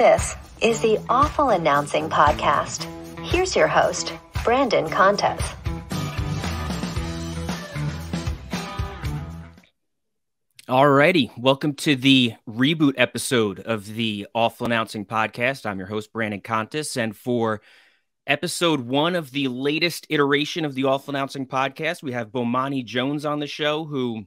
This is the Awful Announcing Podcast. Here's your host, Brandon Contes. Alrighty, welcome to the reboot episode of the Awful Announcing Podcast. I'm your host, Brandon Contes, and for episode one of the latest iteration of the Awful Announcing Podcast, we have Bomani Jones on the show, who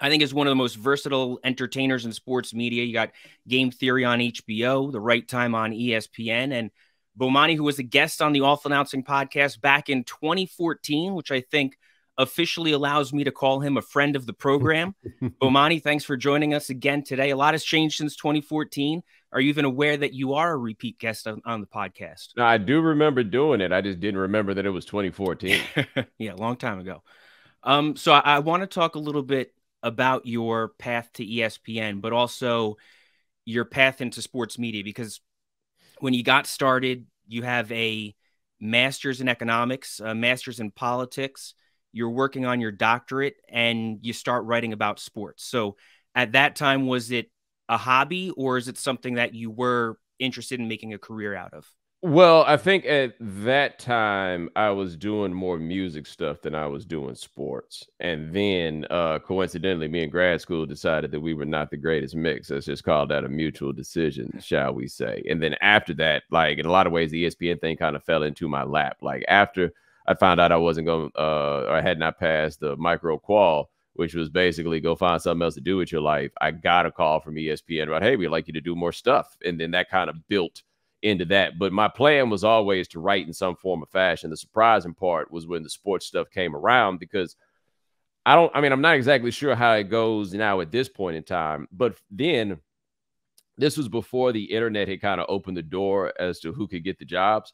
I think is one of the most versatile entertainers in sports media. You got Game Theory on HBO, The Right Time on ESPN, and Bomani, who was a guest on the Awful Announcing Podcast back in 2014, which I think officially allows me to call him a friend of the program. Bomani, thanks for joining us again today. A lot has changed since 2014. Are you even aware that you are a repeat guest on, on the podcast? No, I do remember doing it. I just didn't remember that it was 2014. yeah, a long time ago. Um, so I, I want to talk a little bit about your path to ESPN, but also your path into sports media because when you got started, you have a master's in economics, a master's in politics, you're working on your doctorate and you start writing about sports. So at that time, was it a hobby or is it something that you were interested in making a career out of? Well, I think at that time I was doing more music stuff than I was doing sports. And then uh coincidentally, me and grad school decided that we were not the greatest mix. Let's just call that a mutual decision, shall we say. And then after that, like in a lot of ways, the ESPN thing kind of fell into my lap. Like after I found out I wasn't going uh or I had not passed the micro qual, which was basically go find something else to do with your life. I got a call from ESPN about, hey, we'd like you to do more stuff. And then that kind of built into that. But my plan was always to write in some form of fashion. The surprising part was when the sports stuff came around because I don't, I mean, I'm not exactly sure how it goes now at this point in time, but then this was before the internet had kind of opened the door as to who could get the jobs.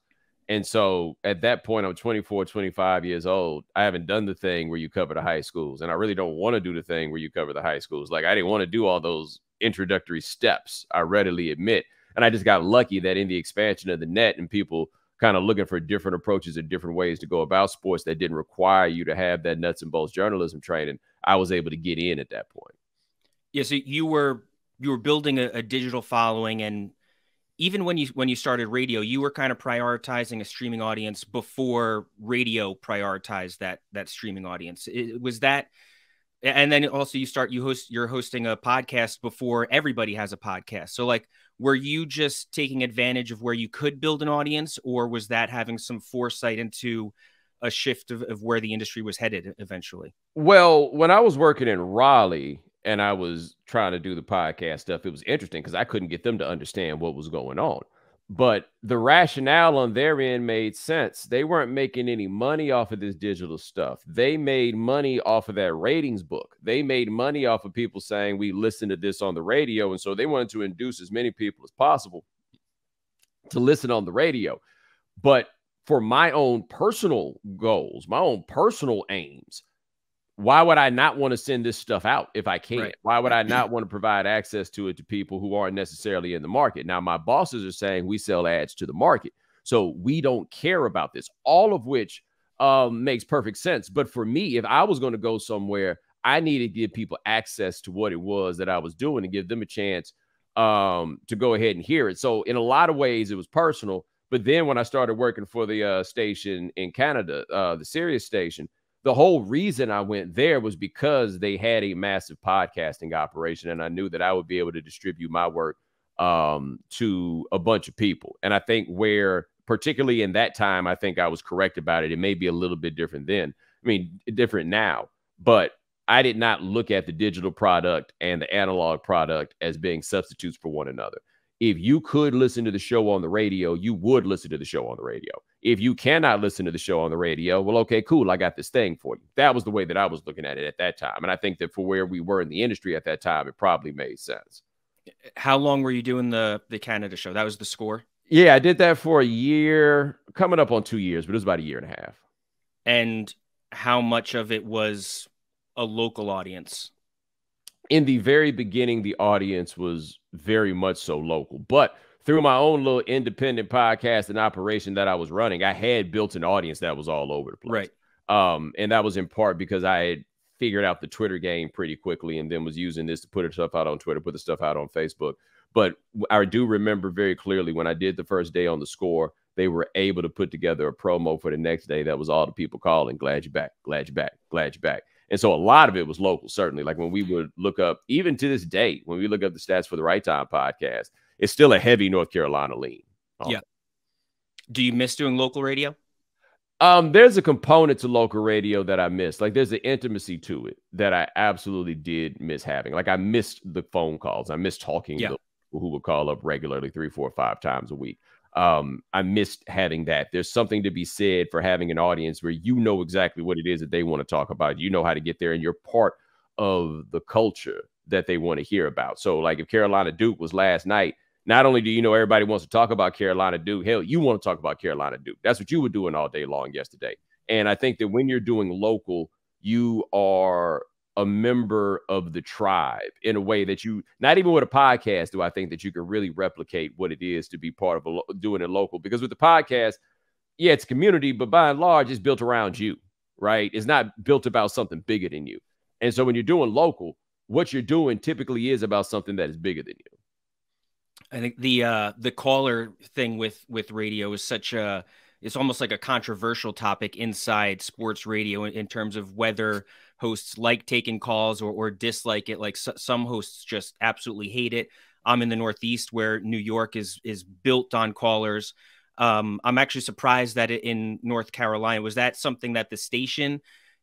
And so at that point, I'm 24, 25 years old. I haven't done the thing where you cover the high schools. And I really don't want to do the thing where you cover the high schools. Like, I didn't want to do all those introductory steps, I readily admit. And I just got lucky that in the expansion of the net and people kind of looking for different approaches and different ways to go about sports that didn't require you to have that nuts and bolts journalism training, I was able to get in at that point. Yeah, so you were you were building a, a digital following and even when you when you started radio, you were kind of prioritizing a streaming audience before radio prioritized that that streaming audience. It, was that, and then also you start you host you're hosting a podcast before everybody has a podcast. So like, were you just taking advantage of where you could build an audience, or was that having some foresight into a shift of, of where the industry was headed eventually? Well, when I was working in Raleigh, and I was trying to do the podcast stuff, it was interesting because I couldn't get them to understand what was going on. But the rationale on their end made sense. They weren't making any money off of this digital stuff. They made money off of that ratings book. They made money off of people saying, We listened to this on the radio. And so they wanted to induce as many people as possible to listen on the radio. But for my own personal goals, my own personal aims, why would I not want to send this stuff out if I can? Right. Why would I not want to provide access to it to people who aren't necessarily in the market? Now, my bosses are saying we sell ads to the market. So we don't care about this, all of which um, makes perfect sense. But for me, if I was going to go somewhere, I needed to give people access to what it was that I was doing and give them a chance um, to go ahead and hear it. So, in a lot of ways, it was personal. But then when I started working for the uh, station in Canada, uh, the Sirius station, the whole reason I went there was because they had a massive podcasting operation, and I knew that I would be able to distribute my work um, to a bunch of people. And I think where, particularly in that time, I think I was correct about it. It may be a little bit different then. I mean, different now, but I did not look at the digital product and the analog product as being substitutes for one another if you could listen to the show on the radio, you would listen to the show on the radio. If you cannot listen to the show on the radio, well, okay, cool. I got this thing for you. That was the way that I was looking at it at that time. And I think that for where we were in the industry at that time, it probably made sense. Eh, eh, how long were you doing the the Canada show? That was the score? Yeah, I did that for a year, coming up on two years, but it was about a year and a half. And how much of it was a local audience? in the very beginning, the audience was very much so local. But through my own little independent podcast and operation that I was running, I had built an audience that was all over the place. Right. Um, and that was in part because I had figured out the Twitter game pretty quickly and then was using this to put stuff out on Twitter, put the stuff out on Facebook. But I do remember very clearly when I did the first day on the score, they were able to put together a promo for the next day that was all the people calling, glad you're back, glad you're back, glad you're back. And so a lot of it was local, certainly. Like when we would look up, even to this day, when we look up the stats for the Right Time podcast, it's still a heavy North Carolina lean. Um, yeah. Do you miss doing local radio? Um, there's a component to local radio that I missed. Like there's an intimacy to it that I absolutely did miss having. Like I missed the phone calls. I missed talking yeah. to people who would call up regularly three, four, five times a week. Um, I missed having that. There's something to be said for having an audience where you know exactly what it is that they want to talk about. You know how to get there, and you're part of the culture that they want to hear about. So, like if Carolina Duke was last night, not only do you know everybody wants to talk about Carolina Duke, hell, you want to talk about Carolina Duke. That's what you were doing all day long yesterday. And I think that when you're doing local, you are a member of the tribe in a way that you not even with a podcast do I think that you can really replicate what it is to be part of a, doing it local because with the podcast yeah it's community but by and large it's built around you right it's not built about something bigger than you and so when you're doing local what you're doing typically is about something that is bigger than you I think the uh the caller thing with with radio is such a it's almost like a controversial topic inside sports radio in, in terms of whether hosts like taking calls or, or dislike it. Like so, some hosts just absolutely hate it. I'm in the Northeast where New York is is built on callers. Um, I'm actually surprised that in North Carolina was that something that the station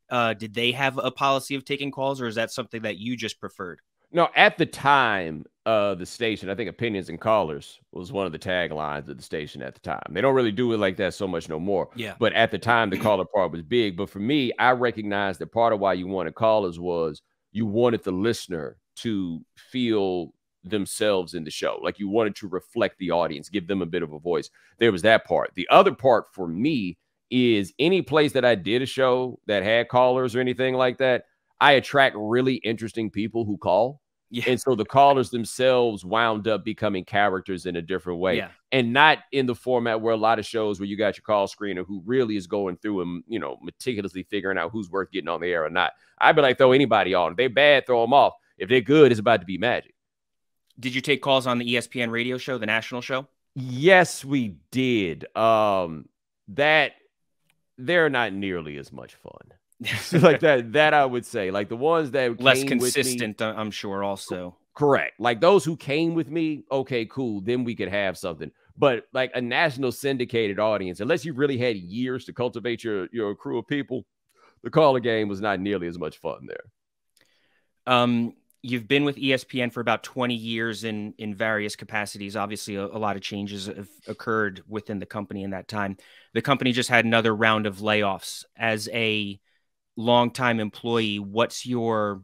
uh, did they have a policy of taking calls, or is that something that you just preferred? No, at the time, uh, the station, I think opinions and callers was one of the taglines of the station at the time. They don't really do it like that so much no more. Yeah. But at the time, the caller part was big. But for me, I recognized that part of why you wanted callers was you wanted the listener to feel themselves in the show. Like you wanted to reflect the audience, give them a bit of a voice. There was that part. The other part for me is any place that I did a show that had callers or anything like that, I attract really interesting people who call yeah. And so the callers themselves wound up becoming characters in a different way. Yeah. And not in the format where a lot of shows where you got your call screener who really is going through and, you know, meticulously figuring out who's worth getting on the air or not. I'd be like, throw anybody on. If they bad, throw them off. If they're good, it's about to be magic. Did you take calls on the ESPN radio show, the national show? Yes, we did. Um, that they're not nearly as much fun. like that that I would say like the ones that less consistent me, I'm sure also. Correct. Like those who came with me okay cool then we could have something. But like a national syndicated audience unless you really had years to cultivate your your crew of people the caller game was not nearly as much fun there. Um you've been with espn for about 20 years in in various capacities. Obviously a, a, lot of changes have occurred within the company in that time. The company just had another round of layoffs as a longtime employee, what's your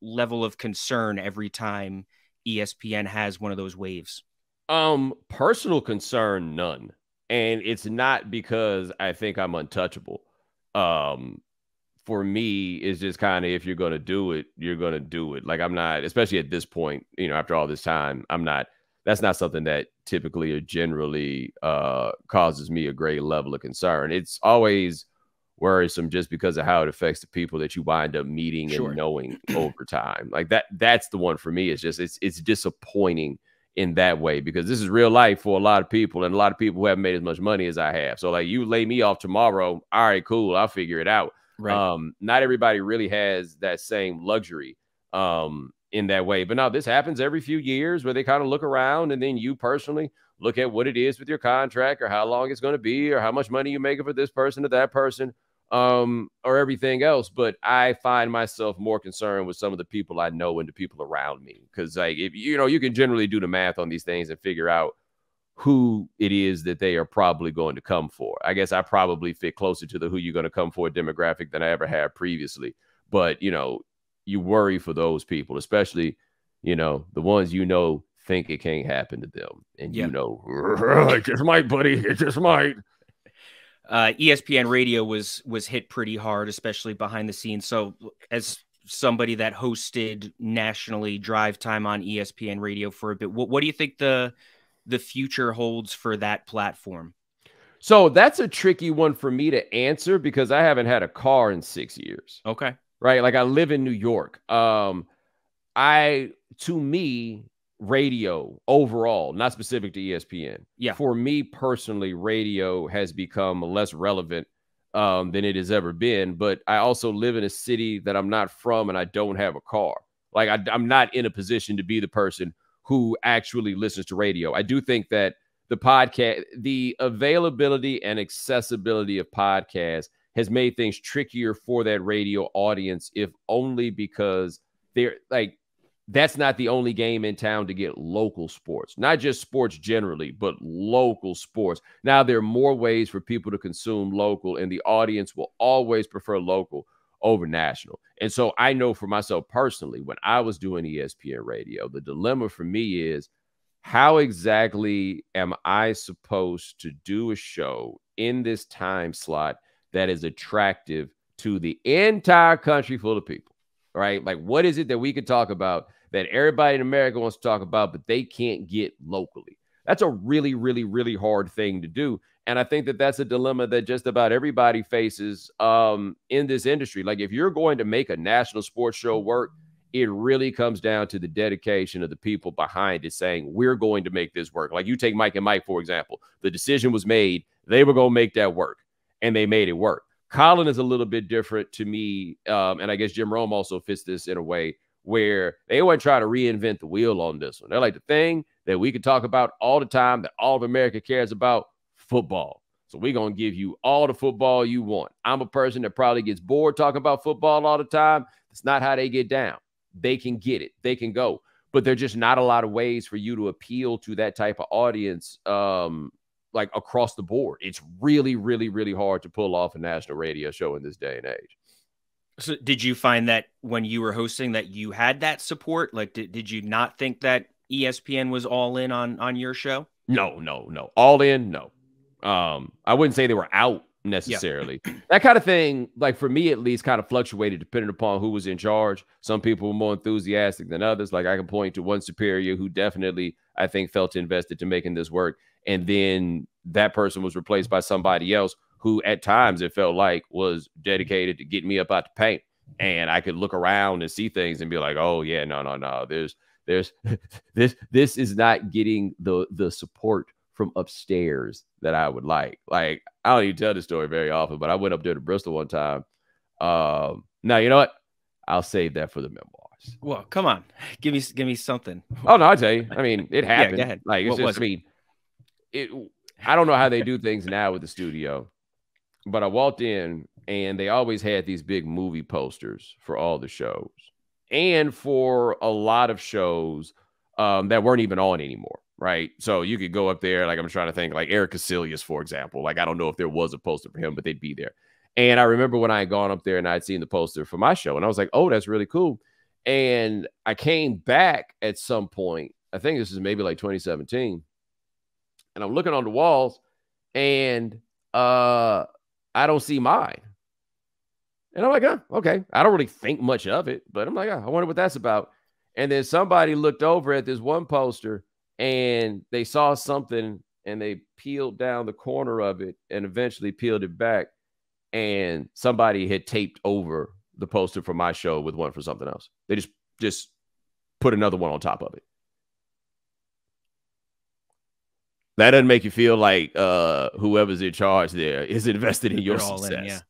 level of concern every time ESPN has one of those waves? Um, personal concern, none. And it's not because I think I'm untouchable. Um, for me, it's just kind of if you're gonna do it, you're gonna do it. Like I'm not, especially at this point, you know, after all this time, I'm not. That's not something that typically or generally uh, causes me a great level of concern. It's always worrisome just because of how it affects the people that you wind up meeting sure. and knowing over time. Like that that's the one for me. It's just it's it's disappointing in that way because this is real life for a lot of people and a lot of people who haven't made as much money as I have. So like you lay me off tomorrow, all right, cool, I'll figure it out. Right. Um not everybody really has that same luxury um in that way. But now this happens every few years where they kind of look around and then you personally look at what it is with your contract or how long it's going to be or how much money you make for this person or that person um, or everything else. But I find myself more concerned with some of the people I know and the people around me. Cause like if you know, you can generally do the math on these things and figure out who it is that they are probably going to come for. I guess I probably fit closer to the who you're going to come for demographic than I ever had previously. But you know, you worry for those people, especially, you know, the ones you know think it can't happen to them. And yeah. you know, it just might, buddy. It just might uh, ESPN Radio was was hit pretty hard, especially behind the scenes. So, as somebody that hosted nationally drive time on ESPN Radio for a bit, what, what do you think the the future holds for that platform? So that's a tricky one for me to answer because I haven't had a car in six years. Okay, right? Like I live in New York. Um, I to me radio overall, not specific to ESPN. Yeah. For me personally, radio has become less relevant um, than it has ever been. But I also live in a city that I'm not from and I don't have a car. Like I, I'm not in a position to be the person who actually listens to radio. I do think that the podcast, the availability and accessibility of podcasts has made things trickier for that radio audience, if only because they're like that's not the only game in town to get local sports, not just sports generally, but local sports. Now, there are more ways for people to consume local, and the audience will always prefer local over national. And so I know for myself personally, when I was doing ESPN radio, the dilemma for me is how exactly am I supposed to do a show in this time slot that is attractive to the entire country full of people? Right? Like, what is it that we could talk about that everybody in America wants to talk about, but they can't get locally? That's a really, really, really hard thing to do. And I think that that's a dilemma that just about everybody faces um, in this industry. Like, if you're going to make a national sports show work, it really comes down to the dedication of the people behind it saying, we're going to make this work. Like, you take Mike and Mike, for example, the decision was made, they were going to make that work, and they made it work. Colin is a little bit different to me. Um, and I guess Jim Rome also fits this in a way where they weren't trying to reinvent the wheel on this one. They're like the thing that we can talk about all the time that all of America cares about football. So we're going to give you all the football you want. I'm a person that probably gets bored talking about football all the time. That's not how they get down. They can get it, they can go. But there's just not a lot of ways for you to appeal to that type of audience, um, like across the board. It's really, really, really hard to pull off a national radio show in this day and age. So, did you find that when you were hosting that you had that support? Like, did, did you not think that ESPN was all in on on your show? No, no, no. All in, no. Um, I wouldn't say they were out necessarily. Yeah. that kind of thing, like for me at least, kind of fluctuated depending upon who was in charge. Some people were more enthusiastic than others. Like I can point to one superior who definitely, I think, felt invested to making this work. And then that person was replaced by somebody else who at times it felt like was dedicated to getting me up out the paint. And I could look around and see things and be like, oh yeah, no, no, no. There's there's this this is not getting the the support from upstairs that I would like. Like I don't even tell this story very often, but I went up there to Bristol one time. Um, now you know what? I'll save that for the memoirs. Well, come on, give me give me something. Oh no, I'll tell you. I mean, it happened. yeah, like it's what just, I mean, it. I don't know how they do things now with the studio, but I walked in and they always had these big movie posters for all the shows and for a lot of shows um, that weren't even on anymore right? So you could go up there, like I'm trying to think, like Erik Kuselias, for example. Like I don't know if there was a poster for him, but they'd be there. And I remember when I had gone up there and I'd seen the poster for my show, and I was like, oh, that's really cool. And I came back at some point. I think this is maybe like 2017. And I'm looking on the walls, and uh I don't see mine. And I'm like, oh, okay. I don't really think much of it, but I'm like, oh, I wonder what that's about. And then somebody looked over at this one poster and they saw something and they peeled down the corner of it and eventually peeled it back and somebody had taped over the poster for my show with one for something else they just just put another one on top of it that doesn't make you feel like uh whoever's in charge there is invested in your success in, yeah.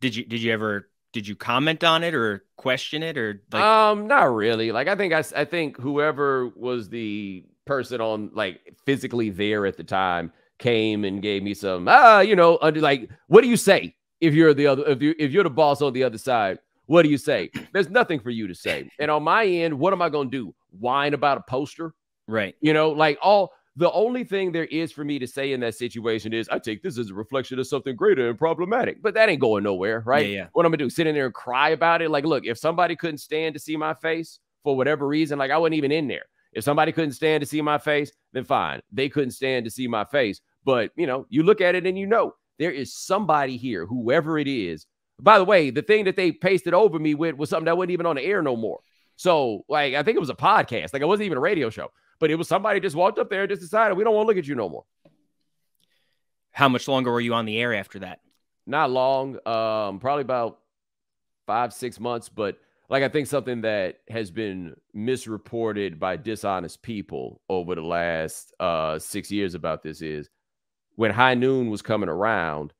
did you did you ever did you comment on it or question it or like um not really. Like i think i, I think whoever was the person on like physically there at the time came and gave me some ah you know under like what do you say if you're the other if you if you're the boss on the other side what do you say? There's nothing for you to say. And on my end what am i going to do? Whine about a poster? Right. You know like all the only thing there is for me to say in that situation is I take this as a reflection of something greater and problematic. But that ain't going nowhere, right? Yeah, yeah. What I'm gonna do? Sit in there and cry about it? Like, look, if somebody couldn't stand to see my face for whatever reason, like I wasn't even in there. If somebody couldn't stand to see my face, then fine. They couldn't stand to see my face. But you know, you look at it and you know there is somebody here, whoever it is. By the way, the thing that they pasted over me with was something that wasn't even on the air no more. So, like, I think it was a podcast. Like, it wasn't even a radio show but it was somebody just walked up there and just decided we don't want to look at you no more. How much longer were you on the air after that? Not long, um, probably about five, six months. But like I think something that has been misreported by dishonest people over the last uh, six years about this is when High Noon was coming around,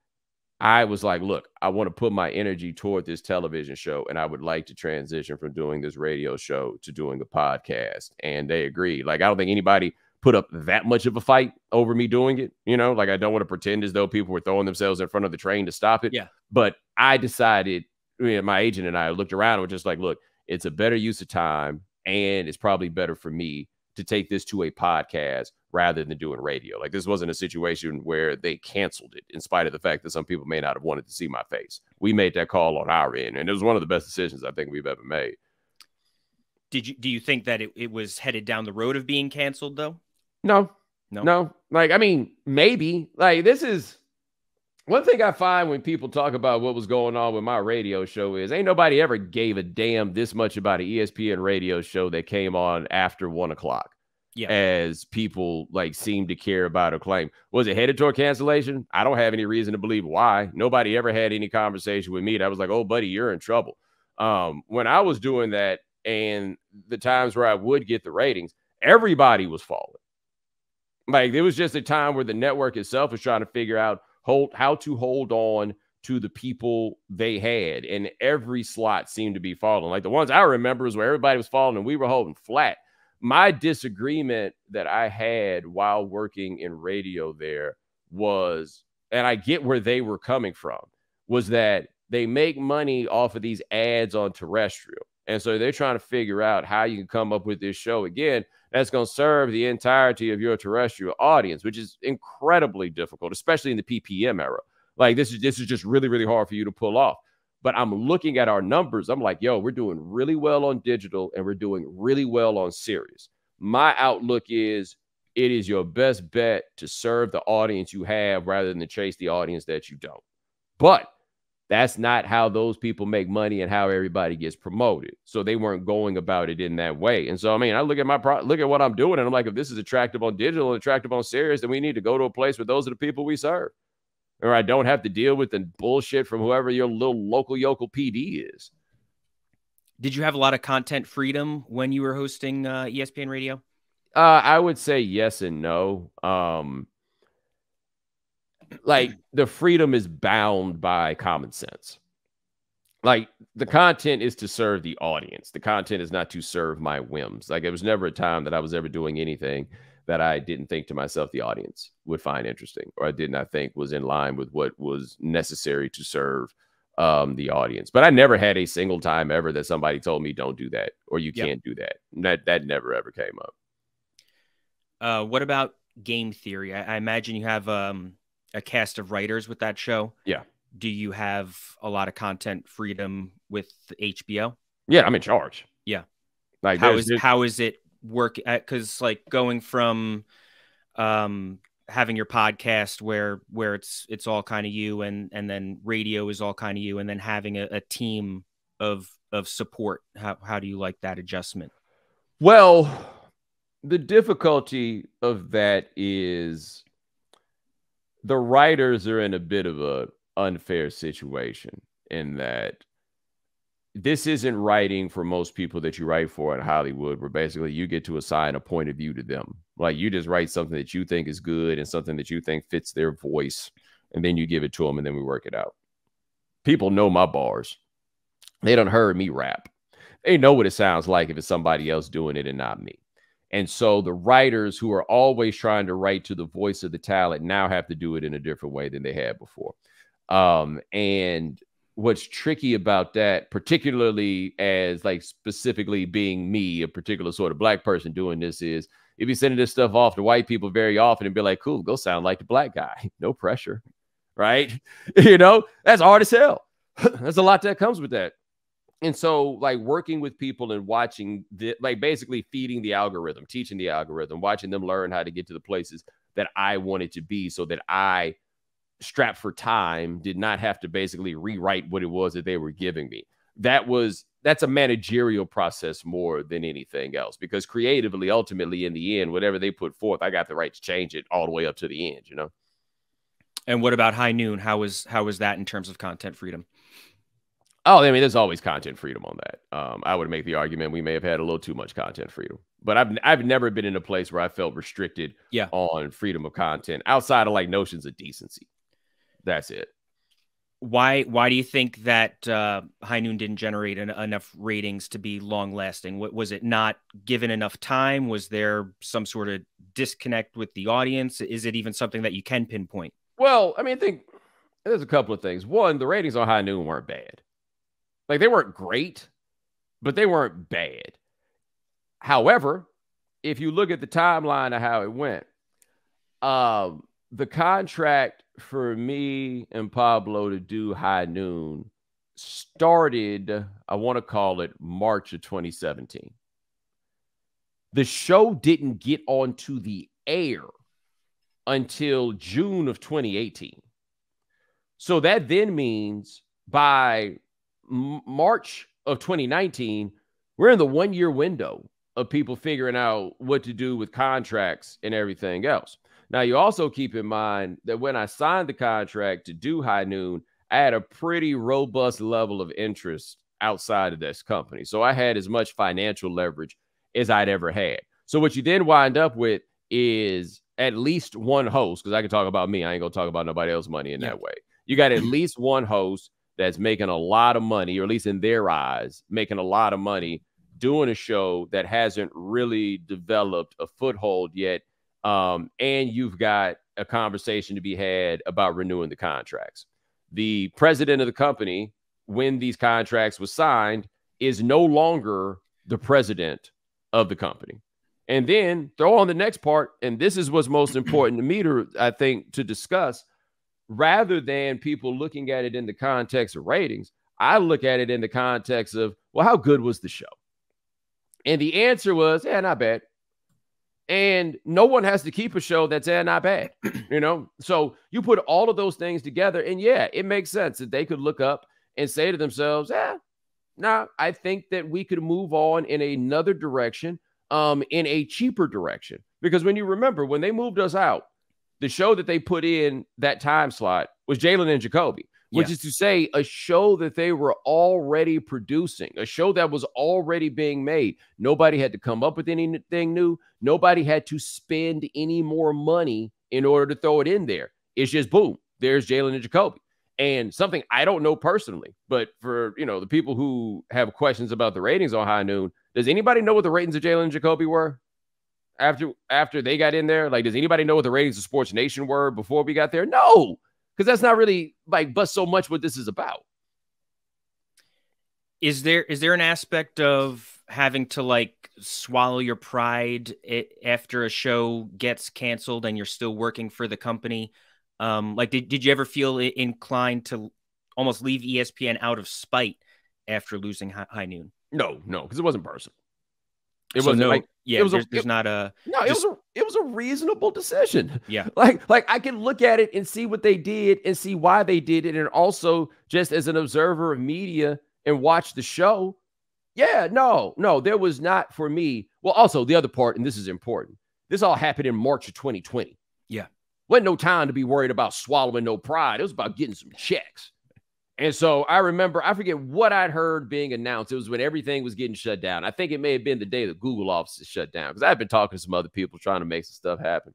I was like, look, I want to put my energy toward this television show, and I would like to transition from doing this radio show to doing a podcast. And they agreed. Like, I don't think anybody put up that much of a fight over me doing it. You know, like I don't want to pretend as though people were throwing themselves in front of the train to stop it. Yeah. But I decided, you know, my agent and I looked around and were just like, look, it's a better use of time, and it's probably better for me to take this to a podcast rather than doing radio. Like this wasn't a situation where they canceled it in spite of the fact that some people may not have wanted to see my face. We made that call on our end, and it was one of the best decisions I think we've ever made. Did you do you think that it, it was headed down the road of being canceled though? No. No. No. Like, I mean, maybe. Like, this is one thing I find when people talk about what was going on with my radio show is ain't nobody ever gave a damn this much about an ESPN radio show that came on after one o'clock. Yeah. As people like seem to care about or claim. Was it headed toward cancellation? I don't have any reason to believe why. Nobody ever had any conversation with me that was like, oh, buddy, you're in trouble. Um, when I was doing that and the times where I would get the ratings, everybody was falling. Like there was just a time where the network itself was trying to figure out hold how to hold on to the people they had, and every slot seemed to be falling. Like the ones I remember is where everybody was falling and we were holding flat. My disagreement that I had while working in radio there was, and I get where they were coming from, was that they make money off of these ads on terrestrial. And so they're trying to figure out how you can come up with this show again that's going to serve the entirety of your terrestrial audience, which is incredibly difficult, especially in the PPM era. Like this is this is just really really hard for you to pull off. But I'm looking at our numbers. I'm like, yo, we're doing really well on digital and we're doing really well on Sirius. My outlook is it is your best bet to serve the audience you have rather than to chase the audience that you don't. But that's not how those people make money and how everybody gets promoted. So they weren't going about it in that way. And so, I mean, I look at my pro- look at what I'm doing, and I'm like, if this is attractive on digital and attractive on Sirius, then we need to go to a place where those are the people we serve, or I don't have to deal with the bullshit from whoever your little local yokel PD is. Did you have a lot of content freedom when you were hosting uh, ESPN Radio? Uh, I would say yes and no. Um, like the freedom is bound by common sense. Like the content is to serve the audience. The content is not to serve my whims. Like it was never a time that I was ever doing anything that I didn't think to myself the audience would find interesting or I did not think was in line with what was necessary to serve um, the audience. But I never had a single time ever that somebody told me don't do that or you yep. can't do that. That that never ever came up. Uh, what about game theory? I, I imagine you have um, a cast of writers with that show. Yeah. Do you have a lot of content freedom with HBO? Yeah, I'm in charge. Yeah. Like how is how is it work at because like going from um having your podcast where where it's it's all kind of you and and then radio is all kind of you and then having a, a team of of support how how do you like that adjustment? Well the difficulty of that is the writers are in a bit of a unfair situation in that this isn't writing for most people that you write for in Hollywood, where basically you get to assign a point of view to them. Like you just write something that you think is good and something that you think fits their voice, and then you give it to them, and then we work it out. People know my bars. They don't heard me rap. They know what it sounds like if it's somebody else doing it and not me. And so the writers who are always trying to write to the voice of the talent now have to do it in a different way than they had before. Um, and what's tricky about that, particularly as like specifically being me, a particular sort of black person doing this, is if you sending this stuff off to white people very often and be like, cool, go sound like the black guy. No pressure. Right. you know, that's hard as hell. There's a lot that comes with that and so like working with people and watching the like basically feeding the algorithm teaching the algorithm watching them learn how to get to the places that i wanted to be so that i strapped for time did not have to basically rewrite what it was that they were giving me that was that's a managerial process more than anything else because creatively ultimately in the end whatever they put forth i got the right to change it all the way up to the end you know and what about high noon how was how was that in terms of content freedom Oh, I mean, there's always content freedom on that. Um, I would make the argument we may have had a little too much content freedom, but I've I've never been in a place where I felt restricted yeah. on freedom of content outside of like notions of decency. That's it. Why why do you think that uh, High Noon didn't generate enough ratings to be long lasting? Was it not given enough time? Was there some sort of disconnect with the audience? Is it even something that you can pinpoint? Well, I mean, I think there's a couple of things. One, the ratings on High Noon weren't bad. Like they weren't great, but they weren't bad. However, if you look at the timeline of how it went, um, the contract for me and Pablo to do High Noon started, I want to call it March of 2017. The show didn't get onto the air until June of 2018. So that then means by March of 2019, we're in the one year window of people figuring out what to do with contracts and everything else. Now, you also keep in mind that when I signed the contract to do High Noon, I had a pretty robust level of interest outside of this company. So I had as much financial leverage as I'd ever had. So what you then wind up with is at least one host, because I can talk about me. I ain't gonna talk about nobody else's money in yeah. that way. You got at least one host that's making a lot of money, or at least in their eyes, making a lot of money doing a show that hasn't really developed a foothold yet. Um, and you've got a conversation to be had about renewing the contracts. The president of the company, when these contracts were signed, is no longer the president of the company. And then throw on the next part, and this is what's most important to me to, I think, to discuss rather than people looking at it in the context of ratings, I look at it in the context of, well, how good was the show? And the answer was, yeah, not bad. And no one has to keep a show that's yeah, not bad, you know? So you put all of those things together, and yeah, it makes sense that they could look up and say to themselves, yeah, now I think that we could move on in another direction, um, in a cheaper direction. Because when you remember, when they moved us out, the show that they put in that time slot was Jalen and Jacoby, which yeah. is to say, a show that they were already producing, a show that was already being made. Nobody had to come up with anything new. Nobody had to spend any more money in order to throw it in there. It's just boom, there's Jalen and Jacoby. And something I don't know personally, but for you know the people who have questions about the ratings on High Noon, does anybody know what the ratings of Jalen and Jacoby were? after after they got in there? Like, does anybody know what the ratings of Sports Nation were before we got there? No, because that's not really like but so much what this is about. Is there is there an aspect of having to like swallow your pride after a show gets canceled and you're still working for the company? Um, like, did, did you ever feel inclined to almost leave ESPN out of spite after losing High, high Noon? No, no, because it wasn't personal. It so was no, like yeah. It was there's, a, there's it, not a no. It was a it was a reasonable decision. Yeah, like like I can look at it and see what they did and see why they did it, and also just as an observer of media and watch the show. Yeah, no, no, there was not for me. Well, also the other part, and this is important. This all happened in March of 2020. Yeah, wasn't no time to be worried about swallowing no pride. It was about getting some checks. And so I remember, I forget what I'd heard being announced. It was when everything was getting shut down. I think it may have been the day the Google offices shut down because I've been talking to some other people trying to make some stuff happen.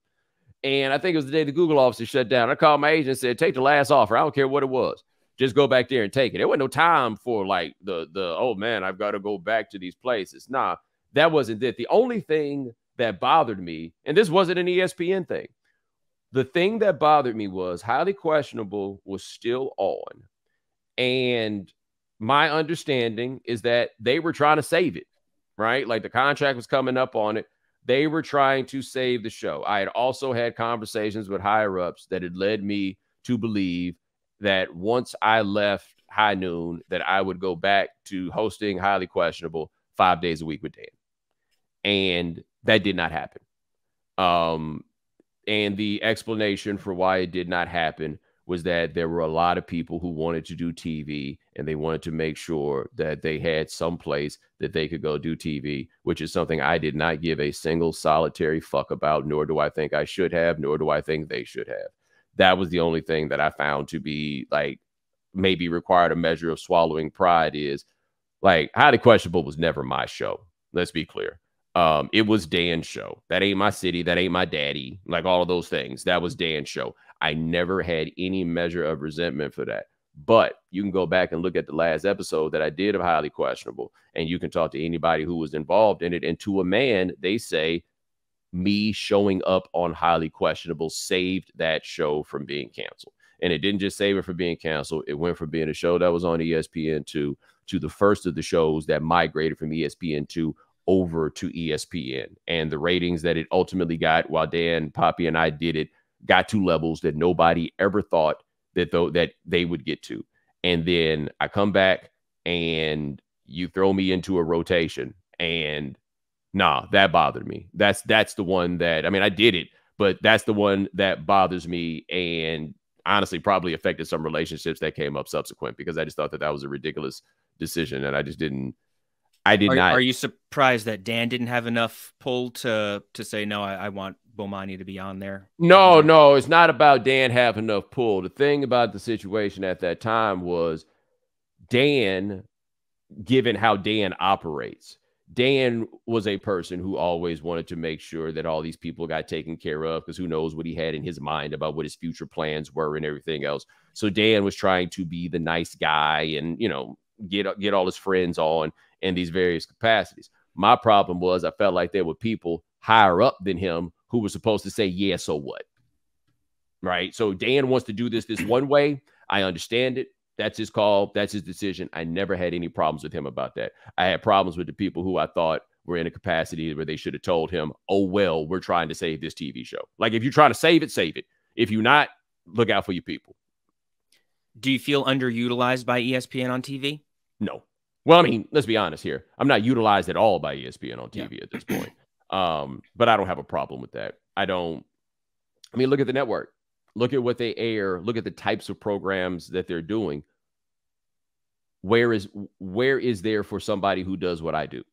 And I think it was the day the Google offices shut down. I called my agent and said, take the last offer. I don't care what it was. Just go back there and take it. There wasn't no time for like the, the, oh man, I've got to go back to these places. Nah, that wasn't it. The only thing that bothered me, and this wasn't an ESPN thing, the thing that bothered me was highly questionable was still on and my understanding is that they were trying to save it, right? Like the contract was coming up on it. They were trying to save the show. I had also had conversations with higher ups that had led me to believe that once I left High Noon, that I would go back to hosting Highly Questionable five days a week with Dan. And that did not happen. Um, and the explanation for why it did not happen was that there were a lot of people who wanted to do TV and they wanted to make sure that they had some place that they could go do TV, which is something I did not give a single solitary fuck about, nor do I think I should have, nor do I think they should have. That was the only thing that I found to be like maybe required a measure of swallowing pride is like highly questionable was never my show. Let's be clear. Um, it was Dan's show. That ain't my city. That ain't my daddy. Like all of those things. That was Dan's show. I never had any measure of resentment for that. But you can go back and look at the last episode that I did of Highly Questionable, and you can talk to anybody who was involved in it. And to a man, they say me showing up on Highly Questionable saved that show from being canceled. And it didn't just save it from being canceled, it went from being a show that was on ESPN2 to the first of the shows that migrated from ESPN2 over to ESPN. And the ratings that it ultimately got while Dan, Papi, and I did it got to levels that nobody ever thought that though that they would get to. And then I come back and you throw me into a rotation and nah, that bothered me. That's that's the one that I mean I did it, but that's the one that bothers me and honestly probably affected some relationships that came up subsequent because I just thought that that was a ridiculous decision and I just didn't I did are, not Are you surprised that Dan didn't have enough pull to to say no I, I want Bomani to be on there? No, no, it's not about Dan having enough pull. The thing about the situation at that time was Dan, given how Dan operates, Dan was a person who always wanted to make sure that all these people got taken care of because who knows what he had in his mind about what his future plans were and everything else. So Dan was trying to be the nice guy and, you know, get get all his friends on in these various capacities. My problem was I felt like there were people higher up than him who was supposed to say, "Yeah, so what?" Right? So Dan wants to do this this one way. I understand it. That's his call. That's his decision. I never had any problems with him about that. I had problems with the people who I thought were in a capacity where they should have told him, oh, well, we're trying to save this TV show. Like, if you're trying to save it, save it. If you're not, look out for your people. Do you feel underutilized by ESPN on TV? No. Well, I mean, let's be honest here. I'm not utilized at all by ESPN on TV yeah. at this point. Um, but I don't have a problem with that. I don't. I mean, look at the network. Look at what they air. Look at the types of programs that they're doing where is where is there for somebody who does what I do?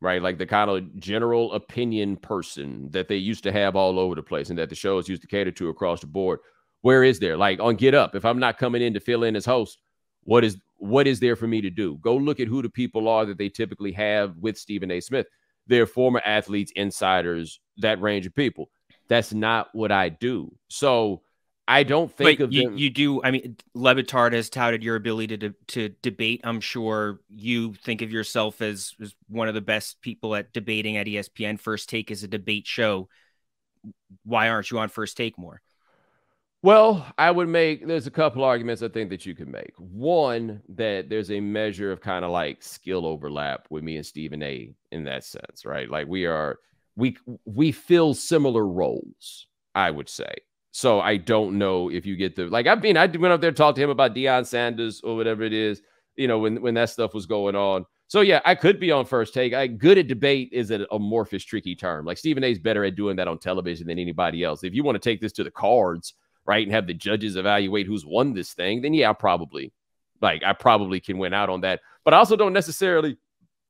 Right? Like the kind of general opinion person that they used to have all over the place and that the shows used to cater to across the board. Where is there? Like on Get Up, if I'm not coming in to fill in as host, what is what is there for me to do? Go look at who the people are that they typically have with Stephen A. Smith. They're former athletes, insiders, that range of people. That's not what I do. So I don't think but of you, them. You do. I mean, Le Batard has touted your ability to to debate. I'm sure you think of yourself as, as one of the best people at debating at ESPN. First Take is a debate show. Why aren't you on First Take more? Well, I would make there's a couple arguments I think that you can make. One, that there's a measure of kind of like skill overlap with me and Stephen A in that sense, right? Like we are we we fill similar roles, I would say. So I don't know if you get the like. I mean, I went up there and talked to him about Deion Sanders or whatever it is. You know, when when that stuff was going on. So yeah, I could be on first take. I good at debate is an amorphous, tricky term. Like Stephen A. is better at doing that on television than anybody else. If you want to take this to the cards, right, and have the judges evaluate who's won this thing, then yeah, I probably like I probably can win out on that. But I also don't necessarily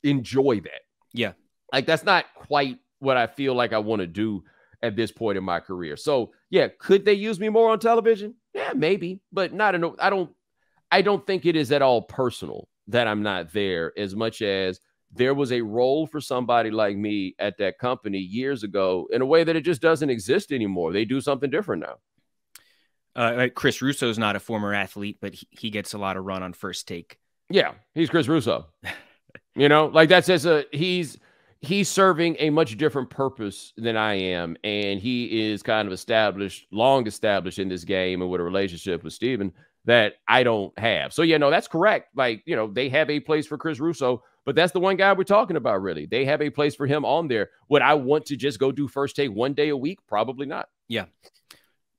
enjoy that. Yeah, like that's not quite what I feel like I want to do at this point in my career. So yeah, could they use me more on television? Yeah, maybe, but not in. I don't. I don't think it is at all personal that I'm not there as much as there was a role for somebody like me at that company years ago in a way that it just doesn't exist anymore. They do something different now. Uh, Chris Russo's not a former athlete, but he, he gets a lot of run on first take. Yeah, he's Chris Russo. you know, like that's as a he's he's serving a much different purpose than I am. And he is kind of established, long established in this game and with a relationship with Stephen that I don't have. So, yeah, no, that's correct. Like, you know, they have a place for Chris Russo, but that's the one guy we're talking about, really. They have a place for him on there. Would I want to just go do first take one day a week? Probably not. Yeah.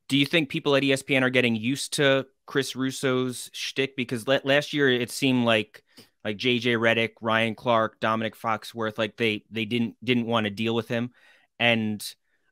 Do you think people at ESPN are getting used to Chris Russo's shtick? Because last year it seemed like like JJ Redick, Ryan Clark, Domonique Foxworth, like they they didn't didn't want to deal with him. And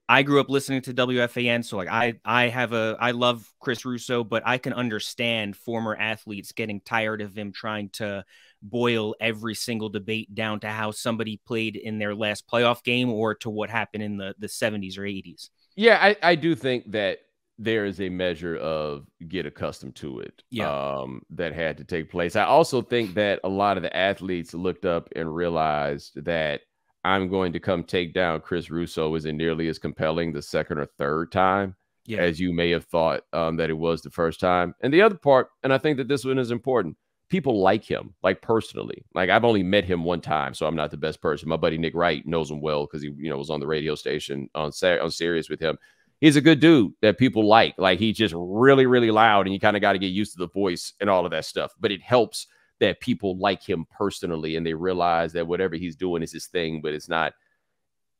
I grew up listening to WFAN, so like I I have a I love Chris Russo, but I can understand former athletes getting tired of him trying to boil every single debate down to how somebody played in their last playoff game or to what happened in the the 70s or 80s. Yeah, I, I do think that there is a measure of get accustomed to it yeah. um, that had to take place. I also think that a lot of the athletes looked up and realized that I'm going to come take down Chris Russo isn't nearly as compelling the second or third time yeah. as you may have thought um, that it was the first time. And the other part, and I think that this one is important, people like him, like personally. Like I've only met him one time, so I'm not the best person. My buddy Nick Wright knows him well because he, you know, was on the radio station on on Sirius with him he's a good dude that people like. Like he's just really, really loud, and you kind of got to get used to the voice and all of that stuff. But it helps that people like him personally, and they realize that whatever he's doing is his thing, but it's not.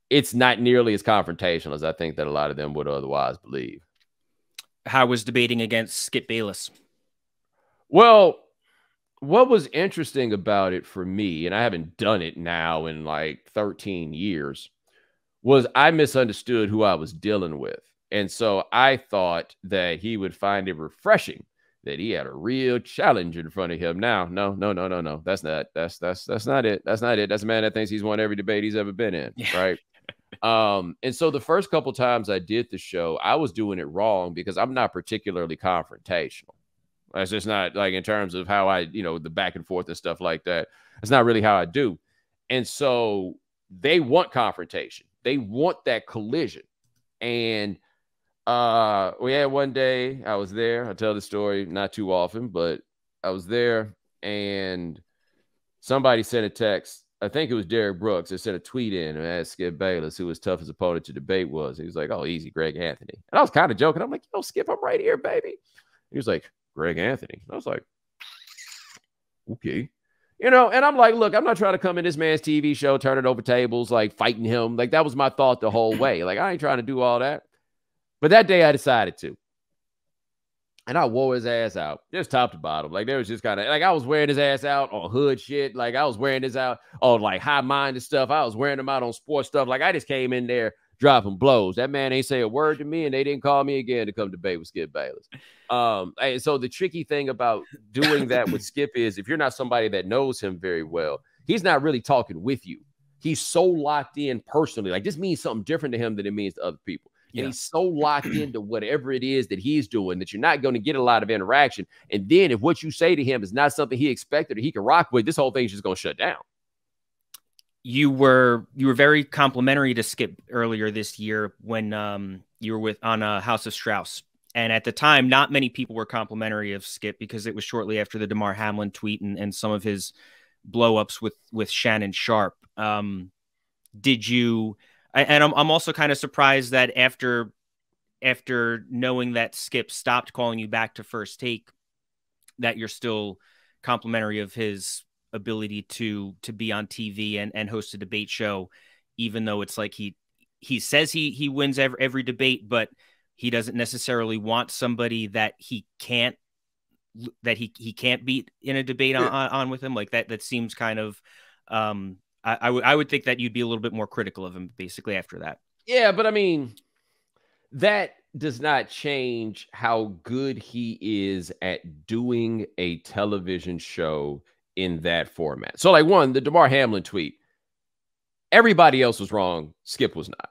It's not nearly as confrontational as I think that a lot of them would otherwise believe. How was debating against Skip Bayless? Well, what was interesting about it for me, and I haven't done it now in like 13 years, was I misunderstood who I was dealing with. And so I thought that he would find it refreshing that he had a real challenge in front of him. Now, no, no, no, no, no. That's not that's that's that's not it. That's not it. That's a man that thinks he's won every debate he's ever been in. Yeah. Right. um, and so the first couple times I did the show, I was doing it wrong because I'm not particularly confrontational. That's just not like in terms of how I, you know, the back and forth and stuff like that. It's not really how I do. And so they want confrontation. They want that collision. And uh, we had one day I was there. I tell the story not too often, but I was there and somebody sent a text. I think it was Derek Brooks that sent a tweet in and asked Skip Bayless who his toughest opponent to debate was. He was like, Oh, easy, Greg Anthony. And I was kind of joking. I'm like, Yo, Skip, I'm right here, baby. He was like, Greg Anthony. And I was like, Okay. You know, and I'm like, look, I'm not trying to come in this man's TV show, turn it over tables, like fighting him. Like that was my thought the whole way. Like I ain't trying to do all that. But that day I decided to. And I wore his ass out, just top to bottom. Like there was just kind of like I was wearing his ass out on hood shit. Like I was wearing his out on like high minded stuff. I was wearing him out on sports stuff. Like I just came in there dropping blows. That man ain't say a word to me, and they didn't call me again to come debate with Skip Bayless. Um, and so the tricky thing about doing that with Skip is if you're not somebody that knows him very well, he's not really talking with you. He's so locked in personally. Like this means something different to him than it means to other people. Yeah. And he's so locked into whatever it is that he's doing that you're not going to get a lot of interaction. And then if what you say to him is not something he expected or he can rock with, this whole thing's just going to shut down you were you were very complimentary to Skip earlier this year when um, you were with on uh, House of Strauss, and at the time, not many people were complimentary of Skip because it was shortly after the Damar Hamlin tweet and, and some of his blowups with with Shannon Sharpe. Um, did you? And I'm I'm also kind of surprised that after after knowing that Skip stopped calling you back to first take, that you're still complimentary of his ability to to be on TV and and host a debate show, even though it's like he he says he he wins every every debate, but he doesn't necessarily want somebody that he can't that he he can't beat in a debate yeah. on, on with him like that that seems kind of um I, I would I would think that you'd be a little bit more critical of him basically after that. Yeah, but I mean that does not change how good he is at doing a television show in that format. So, like one, the Damar Hamlin tweet, everybody else was wrong. Skip was not.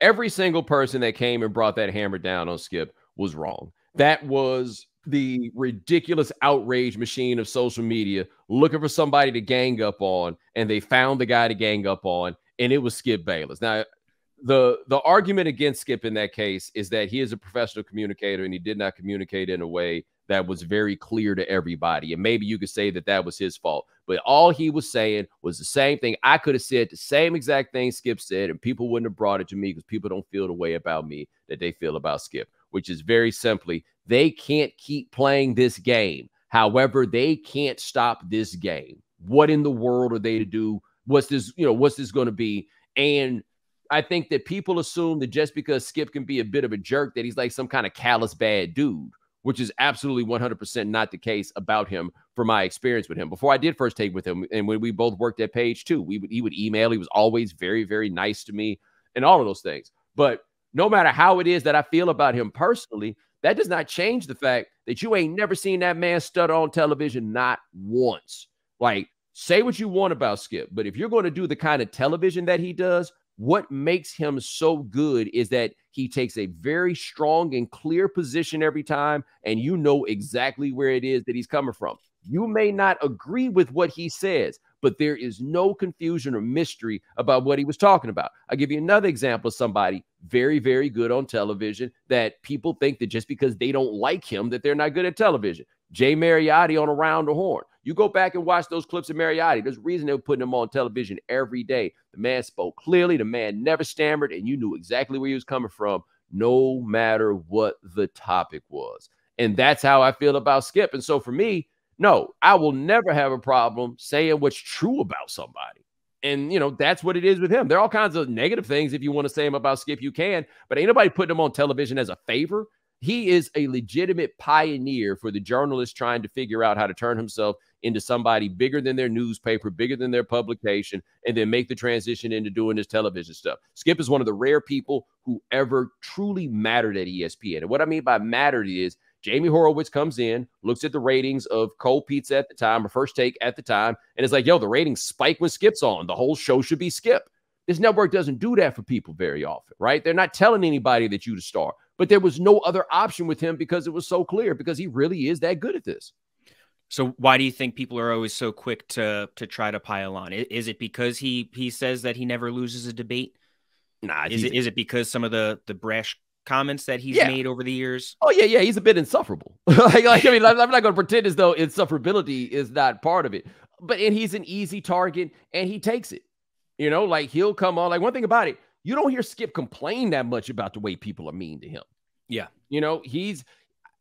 Every single person that came and brought that hammer down on Skip was wrong. That was the ridiculous outrage machine of social media looking for somebody to gang up on, and they found the guy to gang up on, and it was Skip Bayless. Now, the the argument against Skip in that case is that he is a professional communicator and he did not communicate in a way that was very clear to everybody. And maybe you could say that that was his fault. But all he was saying was the same thing. I could have said the same exact thing Skip said, and people wouldn't have brought it to me because people don't feel the way about me that they feel about Skip, which is very simply they can't keep playing this game. However, they can't stop this game. What in the world are they to do? What's this, you know, what's this going to be? And I think that people assume that just because Skip can be a bit of a jerk, that he's like some kind of callous bad dude which is absolutely 100% not the case about him from my experience with him. Before I did first take with him, and when we both worked at Page 2, we would he would email. He was always very, very nice to me, and all of those things. But no matter how it is that I feel about him personally, that does not change the fact that you ain't never seen that man stutter on television not once. Like, say what you want about Skip, but if you're going to do the kind of television that he does, what makes him so good is that he takes a very strong and clear position every time, and you know exactly where it is that he's coming from. You may not agree with what he says, but there is no confusion or mystery about what he was talking about. I'll give you another example of somebody very, very good on television that people think that just because they don't like him, that they're not good at television. Jay Mariotti on Around the Horn. You go back and watch those clips of Mariotti. There's a reason they were putting him on television every day. The man spoke clearly. The man never stammered, and you knew exactly where he was coming from, no matter what the topic was. And that's how I feel about Skip. And so for me, no, I will never have a problem saying what's true about somebody. And, you know, that's what it is with him. There are all kinds of negative things. If you want to say him about Skip, you can, but ain't nobody putting him on television as a favor. He is a legitimate pioneer for the journalists trying to figure out how to turn himself into somebody bigger than their newspaper, bigger than their publication, and then make the transition into doing this television stuff. Skip is one of the rare people who ever truly mattered at ESPN. And what I mean by mattered is Jamie Horowitz comes in, looks at the ratings of Cold Pizza at the time, or First Take at the time, and it's like, yo, the ratings spike when Skip's on. The whole show should be Skip. This network doesn't do that for people very often, right? They're not telling anybody that you the star. But there was no other option with him because it was so clear because he really is that good at this. So why do you think people are always so quick to to try to pile on? Is it because he he says that he never loses a debate? Nah, is it is it because some of the the brash comments that he's yeah. made over the years? Oh yeah, yeah, he's a bit insufferable. like, like, I mean, I'm not going to pretend as though insufferability is not part of it, but and he's an easy target and he takes it. You know, like he'll come on. Like one thing about it, you don't hear Skip complain that much about the way people are mean to him. Yeah, you know, he's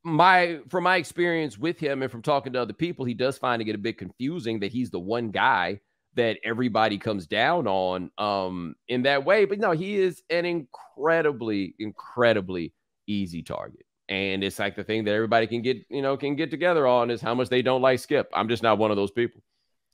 my from my experience with him and from talking to other people, he does find it get a bit confusing that he's the one guy that everybody comes down on um in that way. But no, he is an incredibly, incredibly easy target. And it's like the thing that everybody can get, you know, can get together on is how much they don't like Skip. I'm just not one of those people.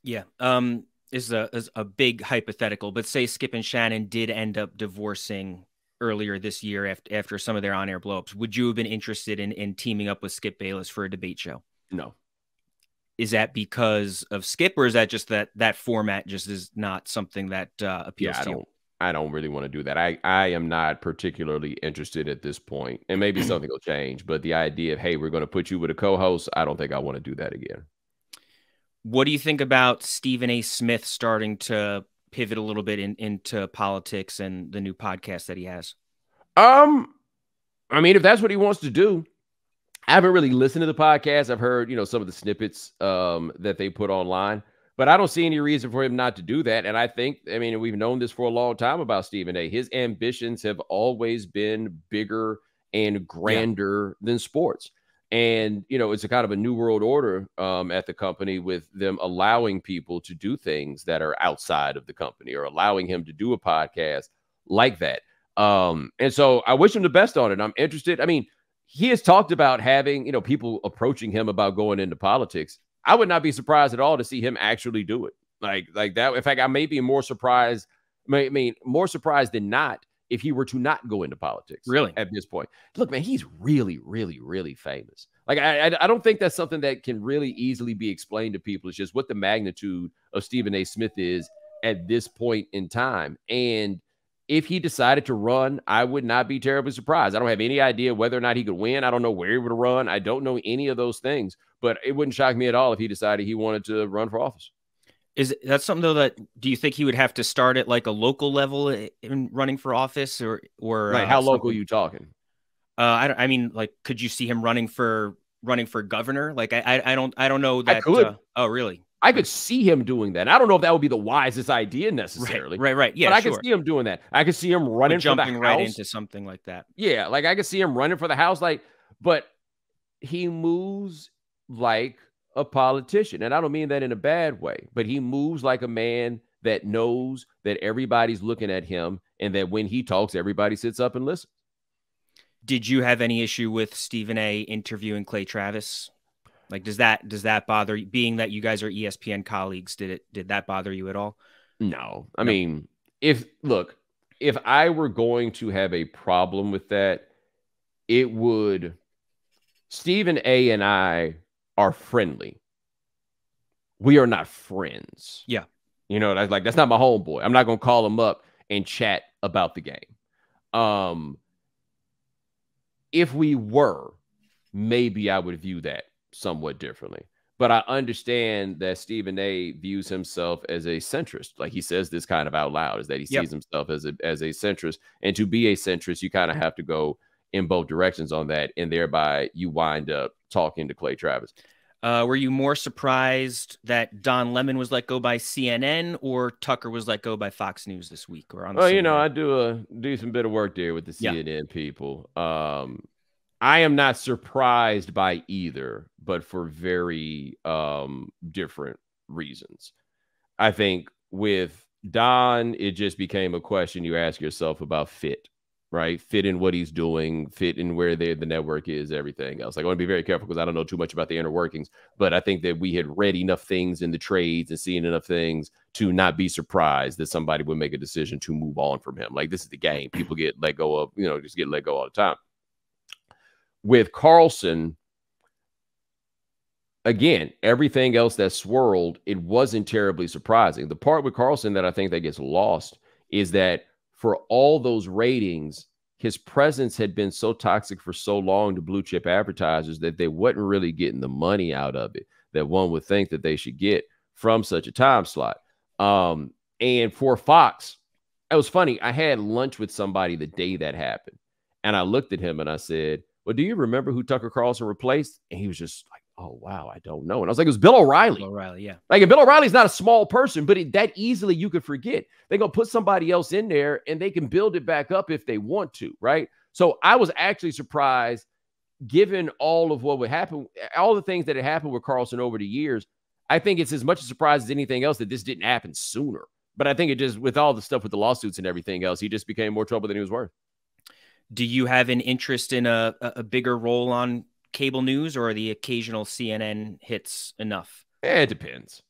Yeah. Um, is a is a big hypothetical, but say Skip and Shannon did end up divorcing earlier this year after after some of their on air blowups. Would you have been interested in in teaming up with Skip Bayless for a debate show? No is that because of Skip, or is that just that that format just is not something that uh, appeals yeah, I to don't, you? I don't really want to do that. I I am not particularly interested at this point, and maybe something will change. But the idea of hey, we're going to put you with a co-host, I don't think I want to do that again. What do you think about Stephen A. Smith starting to pivot a little bit in, into politics and the new podcast that he has? Um, I mean, if that's what he wants to do, I haven't really listened to the podcast. I've heard, you know, some of the snippets um, that they put online, but I don't see any reason for him not to do that. And I think, I mean, we've known this for a long time about Stephen A. His ambitions have always been bigger and grander yeah. than sports. And, you know, it's a kind of a new world order um, at the company with them allowing people to do things that are outside of the company or allowing him to do a podcast like that. Um, and so I wish him the best on it. I'm interested. I mean, he has talked about having, you know, people approaching him about going into politics. I would not be surprised at all to see him actually do it. Like, like that. In fact, I may be more surprised. I mean, more surprised than not if he were to not go into politics. Really, at this point, look, man, he's really, really, really famous. Like, I, I, don't think that's something that can really easily be explained to people. It's just what the magnitude of Stephen A. Smith is at this point in time, and if he decided to run, I would not be terribly surprised. I don't have any idea whether or not he could win. I don't know where he would run. I don't know any of those things, but it wouldn't shock me at all if he decided he wanted to run for office. Is that something though that do you think he would have to start at like a local level in running for office or or right? Uh, how local are you talking? Uh, I I mean, like, could you see him running for running for governor? Like, I I, I don't I don't know that. I could. Uh, oh, really? I could see him doing that. I don't know if that would be the wisest idea necessarily. Right, right, right. Yeah, but I sure. could see him doing that. I could see him running jumping right into something like that. Yeah, like I could see him running for the house. Like, but he moves like a politician, and I don't mean that in a bad way. But he moves like a man that knows that everybody's looking at him, and that when he talks, everybody sits up and listens. Did you have any issue with Stephen A. interviewing Clay Travis? Like, does that does that bother you? Being that you guys are ESPN colleagues, did it did that bother you at all? No, I no. mean, if look, if I were going to have a problem with that, it would. Stephen A. and I are friendly. We are not friends. Yeah, you know, that's like that's not my homeboy. I'm not gonna call him up and chat about the game. Um, if we were, maybe I would view that somewhat differently. But I understand that Stephen A views himself as a centrist. Like he says this kind of out loud, is that he yep. sees himself as a as a centrist. And to be a centrist, you kind of have to go in both directions on that, and thereby you wind up talking to Clay Travis. Uh, were you more surprised that Don Lemon was let go by CNN or Tucker was let go by Fox News this week? Or on? Well, you know, I do a decent bit of work there with the CNN yeah. people. Um, I am not surprised by either, but for very um, different reasons. I think with Don, it just became a question you ask yourself about fit right? Fit in what he's doing, fit in where the network is, everything else. Like, I want to be very careful because I don't know too much about the inner workings, but I think that we had read enough things in the trades and seen enough things to not be surprised that somebody would make a decision to move on from him. Like, this is the game. People get let go of, you know, just get let go all the time. With Carlson, again, everything else that swirled, it wasn't terribly surprising. The part with Carlson that I think that gets lost is that for all those ratings, his presence had been so toxic for so long to blue chip advertisers that they wasn't really getting the money out of it that one would think that they should get from such a time slot. Um, and for Fox, it was funny. I had lunch with somebody the day that happened, and I looked at him and I said, "Well, do you remember who Tucker Carlson replaced?" And he was just like, oh wow, I don't know. And I was like, it was Bill O'Reilly. Bill O'Reilly, yeah. Like, and Bill O'Reilly's not a small person, but it, that easily you could forget. They gonna put somebody else in there, and they can build it back up if they want to, right? So I was actually surprised, given all of what would happen, all the things that had happened with Carlson over the years. I think it's as much a surprise as anything else that this didn't happen sooner. But I think it just, with all the stuff with the lawsuits and everything else, he just became more trouble than he was worth. Do you have an interest in a, a bigger role on cable news or the occasional CNN hits enough? Eh, it depends.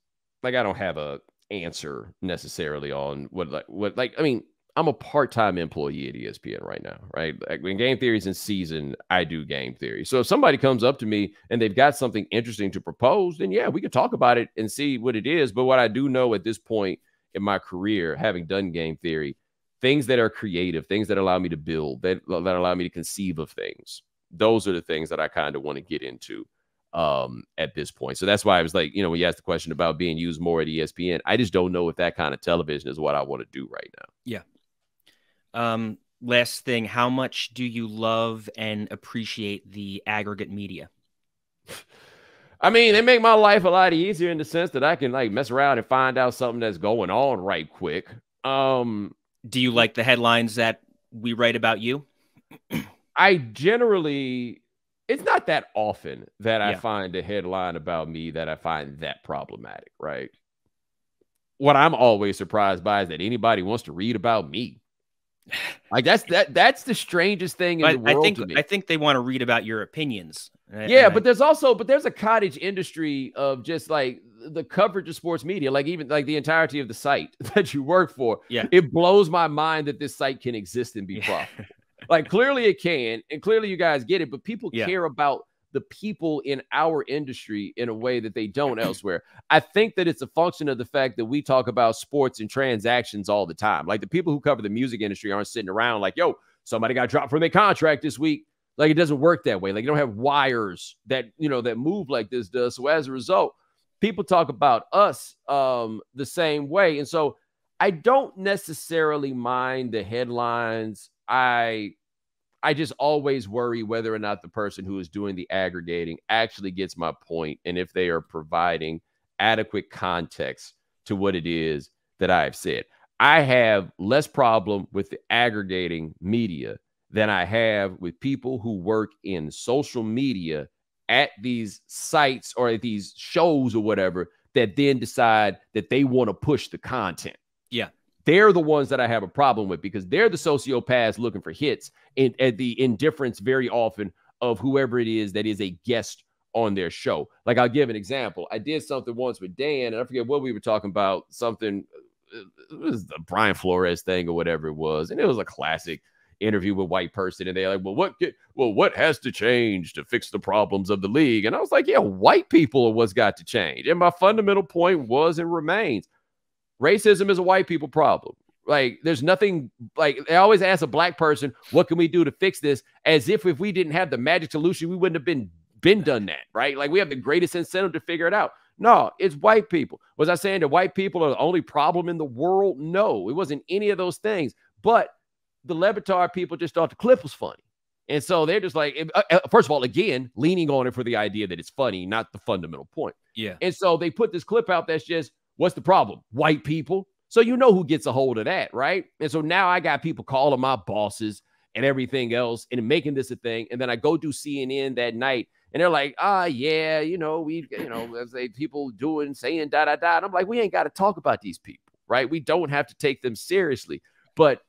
Like I don't have a answer necessarily on what like what like I mean I'm a part-time employee at ESPN right now, right? Like when game theory is in season, I do game theory. So if somebody comes up to me and they've got something interesting to propose, then yeah, we could talk about it and see what it is. But what I do know at this point in my career, having done game theory, things that are creative, things that allow me to build, that, that allow me to conceive of things, those are the things that I kind of want to get into um, at this point. So that's why I was like, you know, when you asked the question about being used more at ESPN, I just don't know if that kind of television is what I want to do right now. Yeah. Um, last thing, how much do you love and appreciate the aggregate media? I mean, they make my life a lot easier in the sense that I can like mess around and find out something that's going on right quick. Um, do you like the headlines that we write about you? I generally, it's not that often that I find a headline about me that I find that problematic, right? What I'm always surprised by is that anybody wants to read about me. Like that's that that's the strangest thing in but the world I think, to me. I think they want to read about your opinions. Yeah, but there's also but there's a cottage industry of just like the coverage of sports media, like even like the entirety of the site that you work for. Yeah, it blows my mind that this site can exist and be profitable like clearly it can, and clearly you guys get it, but people yeah. care about the people in our industry in a way that they don't elsewhere. I think that it's a function of the fact that we talk about sports and transactions all the time. Like the people who cover the music industry aren't sitting around like, yo, somebody got dropped from their contract this week. Like it doesn't work that way. Like you don't have wires that, you know, that move like this does. So as a result, people talk about us um the same way. And so I don't necessarily mind the headlines I I just always worry whether or not the person who is doing the aggregating actually gets my point and if they are providing adequate context to what it is that I've said. I have less problem with the aggregating media than I have with people who work in social media at these sites or at these shows or whatever that then decide that they want to push the content. Yeah. They're the ones that I have a problem with because they're the sociopaths looking for hits and, and the indifference very often of whoever it is that is a guest on their show. Like I'll give an example. I did something once with Dan, and I forget what we were talking about. Something uh, it was the Brian Flores thing or whatever it was, and it was a classic interview with white person, and they're like, "Well, what? Get, well, what has to change to fix the problems of the league?" And I was like, "Yeah, white people are what's got to change." And my fundamental point was and remains: racism is a white people problem. Like, there's nothing like they always ask a black person, what can we do to fix this? As if if we didn't have the magic solution, we wouldn't have been been done that, right? Like we have the greatest incentive to figure it out. No, it's white people. Was I saying that white people are the only problem in the world? No, it wasn't any of those things. But the Le people just thought the clip was funny. And so they're just like, uh, uh, first of all, again, leaning on it for the idea that it's funny, not the fundamental point. Yeah. And so they put this clip out that's just, what's the problem? White people. So you know who gets a hold of that, right? And so now I got people calling my bosses and everything else and making this a thing. And then I go do CNN that night and they're like, ah, yeah, you know, we, you know, as they people doing, saying da da da. And I'm like, we ain't got to talk about these people, right? We don't have to take them seriously. But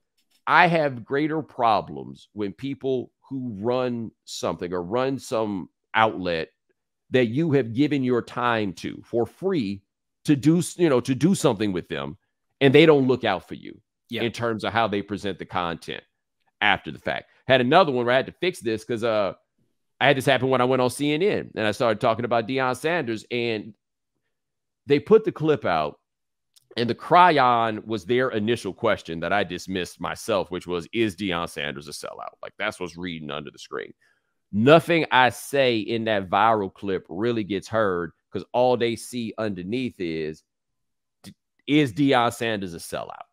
I have greater problems when people who run something or run some outlet that you have given your time to for free to do, you know, to do something with them and they don't look out for you yeah. in terms of how they present the content after the fact. Had another one where I had to fix this because uh I had this happen when I went on CNN and I started talking about Deion Sanders and they put the clip out and the cryon was their initial question that I dismissed myself, which was, is Deion Sanders a sellout? Like that's what's reading under the screen. Nothing I say in that viral clip really gets heard because all they see underneath is is Deion Sanders a sellout?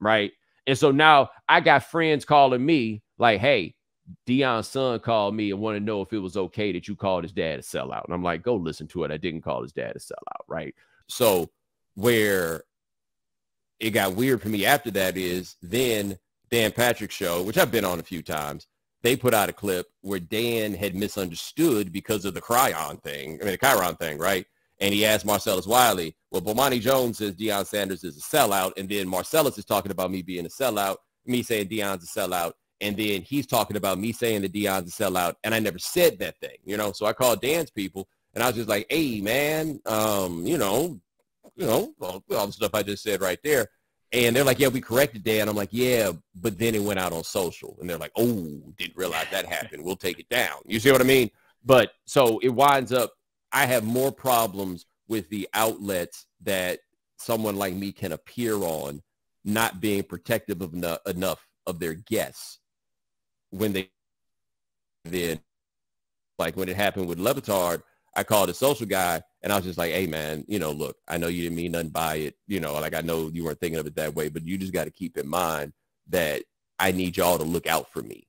Right. And so now I got friends calling me like, hey, Deion's son called me and want to know if it was okay that you called his dad a sellout. And I'm like, go listen to it. I didn't call his dad a sellout. Right. So where it got weird for me after that is then Dan Patrick show, which I've been on a few times, they put out a clip where Dan had misunderstood because of the Cryon thing. I mean, the Chiron thing, right? And he asked Marcellus Wiley, well, Bomani Jones says Deion Sanders is a sellout. And then Marcellus is talking about me being a sellout, me saying Deion's a sellout. And then he's talking about me saying that Deion's a sellout. And I never said that thing, you know? So I called Dan's people and I was just like, hey, man, um, you know, you know, all, all the stuff I just said right there. And they're like, yeah, we corrected Dan. I'm like, yeah, but then it went out on social. And they're like, oh, didn't realize that happened. We'll take it down. You see what I mean? But so it winds up I have more problems with the outlets that someone like me can appear on not being protective of enough, enough of their guests when they then like when it happened with Le Batard, I called a social guy and I was just like, hey man, you know, look, I know you didn't mean nothing by it. You know, like I know you weren't thinking of it that way, but you just got to keep in mind that I need y'all to look out for me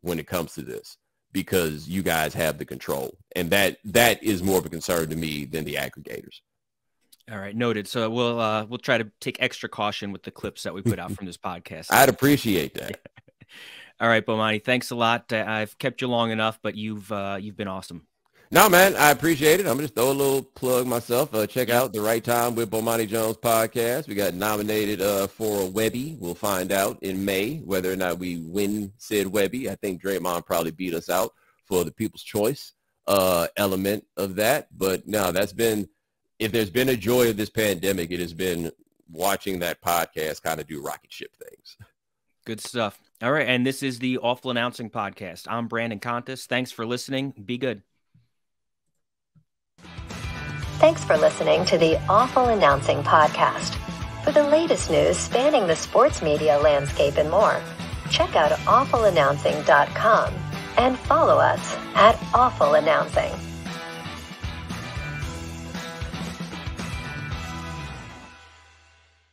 when it comes to this because you guys have the control. And that that is more of a concern to me than the aggregators. All right, noted. So we'll uh, we'll try to take extra caution with the clips that we put out from this podcast. I'd appreciate that. All right, Bomani, thanks a lot. I've kept you long enough, but you've uh, you've been awesome. No, man, I appreciate it. I'm gonna just throw a little plug myself. Uh, check out the Right Time with Bomani Jones podcast. We got nominated uh, for a Webby. We'll find out in May whether or not we win said Webby. I think Draymond probably beat us out for the People's Choice uh, element of that. But no, that's been if there's been a joy of this pandemic, it has been watching that podcast kind of do rocket ship things. Good stuff. All right, and this is the Awful Announcing Podcast. I'm Brandon Contes. Thanks for listening. Be good. Thanks for listening to the Awful Announcing Podcast. For the latest news spanning the sports media landscape and more, check out awfulannouncing.com and follow us at Awful Announcing.